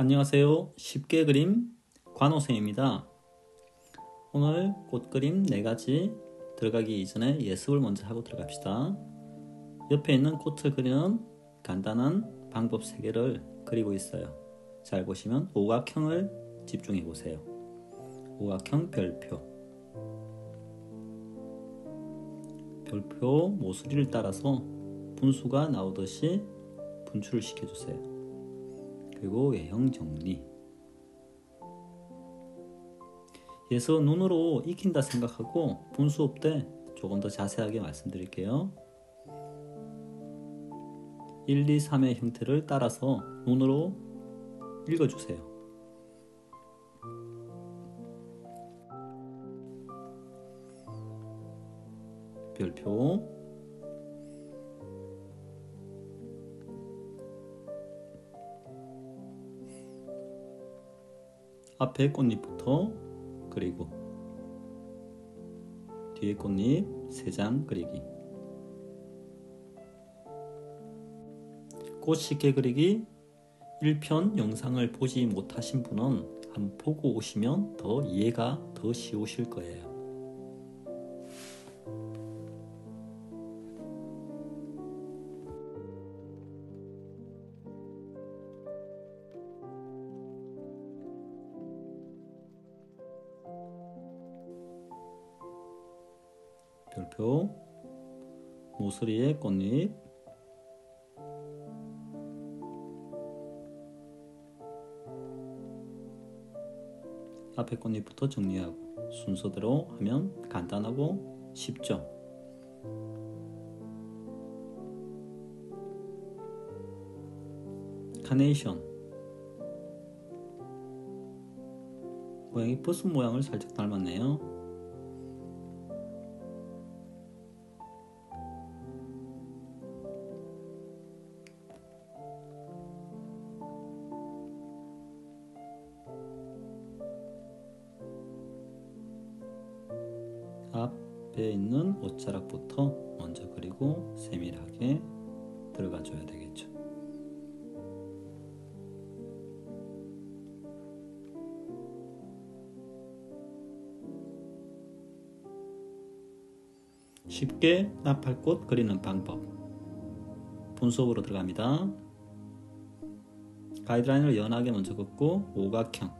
안녕하세요. 쉽게 그림 관호생입니다. 오늘 꽃 그림 4가지 들어가기 이전에 예습을 먼저 하고 들어갑시다. 옆에 있는 꽃을 그리는 간단한 방법 3개를 그리고 있어요. 잘 보시면 오각형을 집중해 보세요. 오각형 별표 별표 모서리를 따라서 분수가 나오듯이 분출을 시켜주세요. 그리고 외형 정리. 예서 눈으로 익힌다 생각하고 분수업 때 조금 더 자세하게 말씀드릴게요. 1, 2, 3의 형태를 따라서 눈으로 읽어주세요. 별표 앞에 꽃잎부터 그리고 뒤에 꽃잎 3장 그리기 꽃 쉽게 그리기 1편 영상을 보지 못하신 분은 한번 보고 오시면 더 이해가 더 쉬우실 거예요. 별표 모서리에 꽃잎 앞에 꽃잎부터 정리하고 순서대로 하면 간단하고 쉽죠. 카네이션 모양이 버섯 모양을 살짝 닮았네요. 앞에 있는 옷자락부터 먼저 그리고 세밀하게 들어가 줘야 되겠죠. 쉽게 나팔꽃 그리는 방법 분수업으로 들어갑니다. 가이드라인을 연하게 먼저 긋고 오각형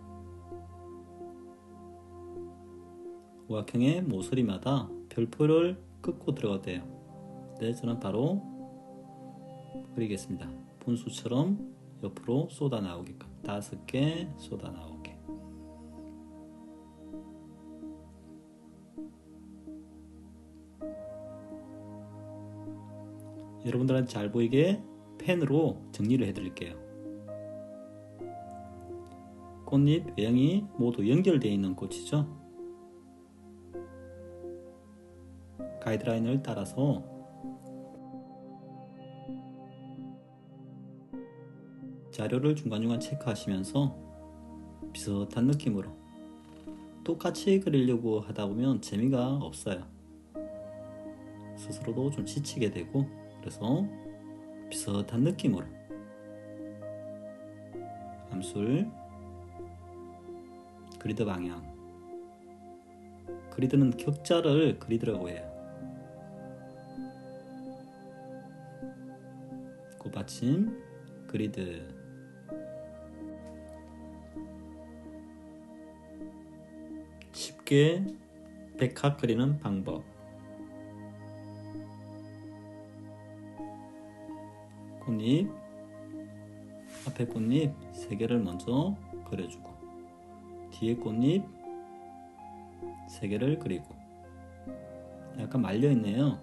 오각형의 모서리마다 별표를 긋고 들어가도 돼요. 네, 저는 바로 그리겠습니다. 분수처럼 옆으로 쏟아 나오게끔 다섯 개 쏟아 나오게. 여러분들한테 잘 보이게 펜으로 정리를 해드릴게요. 꽃잎 외형이 모두 연결되어 있는 꽃이죠. 가이드라인을 따라서 자료를 중간중간 체크하시면서 비슷한 느낌으로 똑같이 그리려고 하다 보면 재미가 없어요. 스스로도 좀 지치게 되고 그래서 비슷한 느낌으로 암술 그리드 방향 그리드는 격자를 그리드라고 해요. 꽃받침 그리드. 쉽게 백합 그리는 방법. 꽃잎 앞에 꽃잎 3개를 먼저 그려주고 뒤에 꽃잎 3개를 그리고. 약간 말려있네요.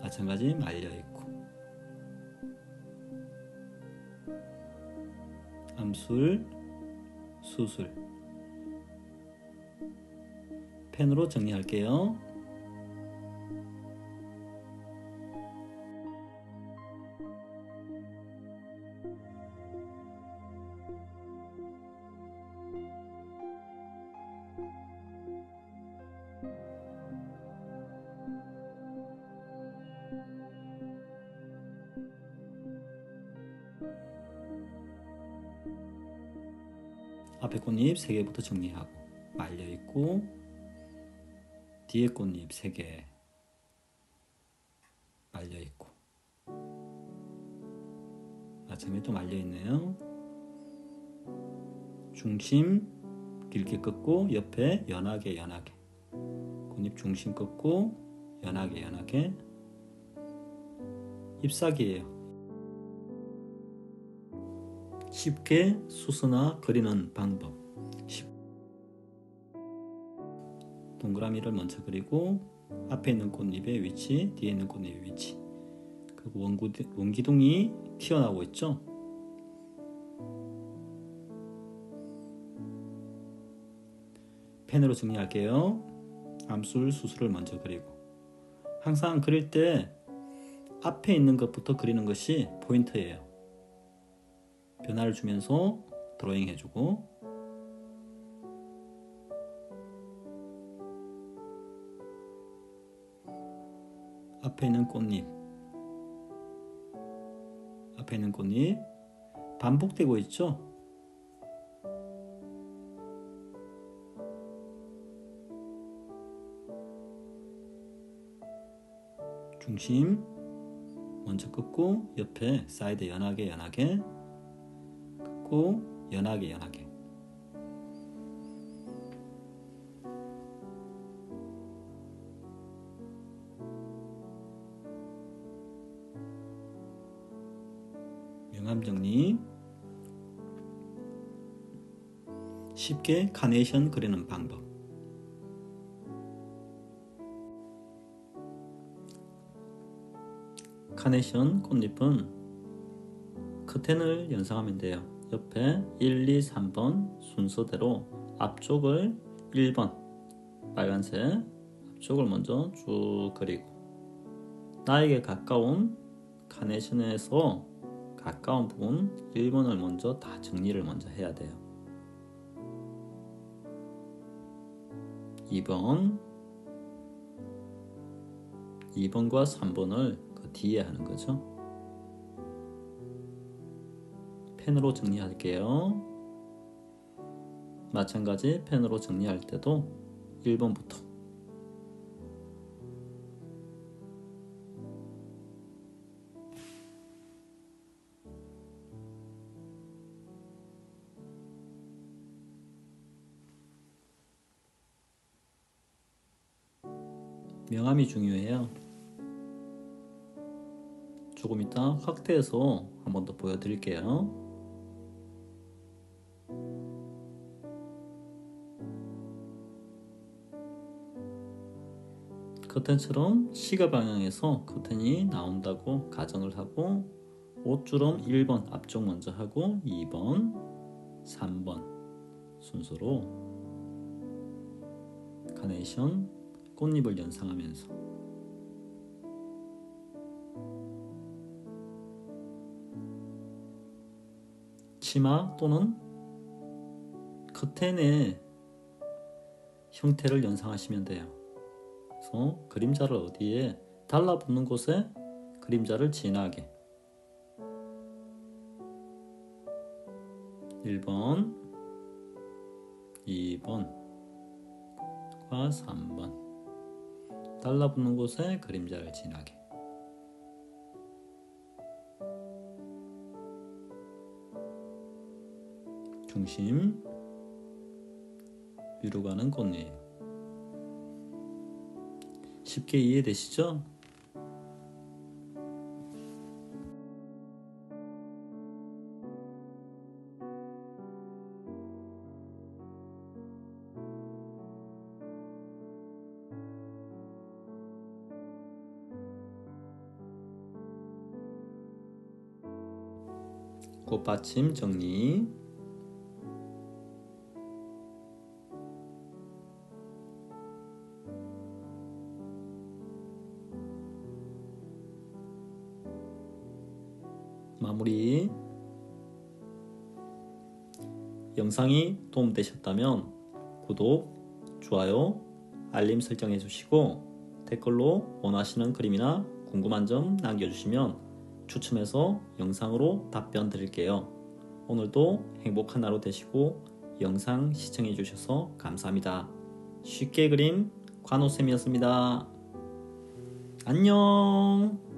마찬가지 말려있고 암술, 수술 펜으로 정리할게요. 앞에 꽃잎 3개부터 정리하고 말려 있고 뒤에 꽃잎 3개 말려 있고 마침에 또 말려 있네요. 중심 길게 꺾고 옆에 연하게 연하게 꽃잎 중심 꺾고 연하게 연하게 잎사귀예요. 쉽게 수서나 그리는 방법 동그라미를 먼저 그리고 앞에 있는 꽃잎의 위치, 뒤에 있는 꽃잎의 위치 그리고 원기둥이 튀어나오고 있죠. 펜으로 정리할게요. 암술 수술을 먼저 그리고 항상 그릴 때 앞에 있는 것부터 그리는 것이 포인트예요. 변화를 주면서 드로잉 해주고. 앞에 있는 꽃잎. 앞에 있는 꽃잎. 반복되고 있죠? 중심 먼저 긋고 옆에 사이드 연하게 연하게 긋고 연하게 연하게. 명암 정리. 쉽게 카네이션 그리는 방법. 카네이션 꽃잎은 커튼을 연상하면 돼요. 옆에 1, 2, 3번 순서대로 앞쪽을 1번 빨간색 앞쪽을 먼저 쭉 그리고 나에게 가까운 카네이션에서 가까운 부분 1번을 먼저 다 정리를 먼저 해야 돼요. 2번 2번과 3번을 그 뒤에 하는 거죠. 펜으로 정리할게요. 마찬가지 펜으로 정리할 때도 1번부터 명암이 중요해요. 조금 이따 확대해서 한 번 더 보여드릴게요. 커튼처럼 시가 방향에서 커튼이 나온다고 가정을 하고 옷주름 1번 앞쪽 먼저 하고 2번, 3번 순서로 카네이션 꽃잎을 연상하면서 치마 또는 커튼의 형태를 연상하시면 돼요. 그래서 그림자를 어디에 달라붙는 곳에 그림자를 진하게. 1번 2번과 3번. 달라붙는 곳에 그림자를 진하게. 중심 위로 가는 꽃잎 쉽게 이해되시죠? 꽃받침 정리 마무리 영상이 도움되셨다면 구독, 좋아요, 알림 설정해 주시고 댓글로 원하시는 그림이나 궁금한 점 남겨주시면 추첨해서 영상으로 답변 드릴게요. 오늘도 행복한 하루 되시고 영상 시청해 주셔서 감사합니다. 쉽게 그림 관호쌤이었습니다. 안녕!